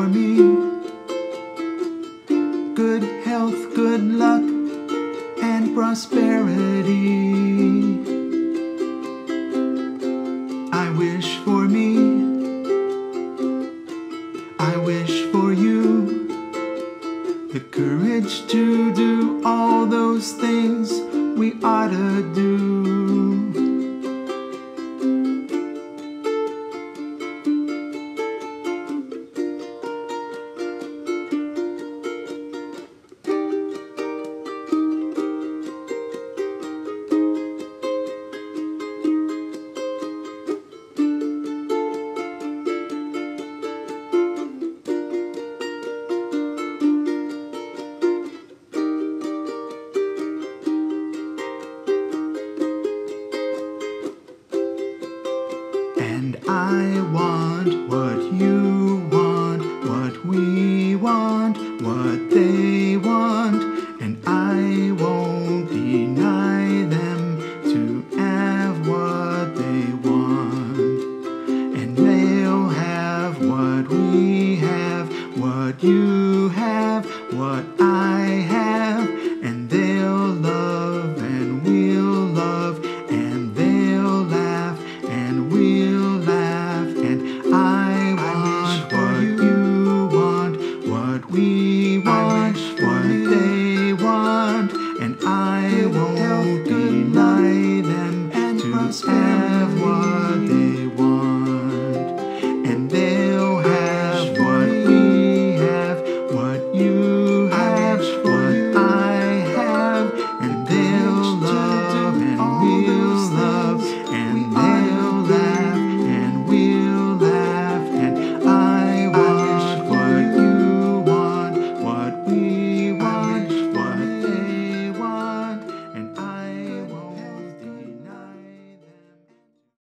for me. Good health, good luck, and prosperity. I wish for me. I wish for you the courage to do all those things we ought to do. I want, what you want, what we want, what they want, and I won't deny them to have what they want. And they'll have what we have, what you have, what I have.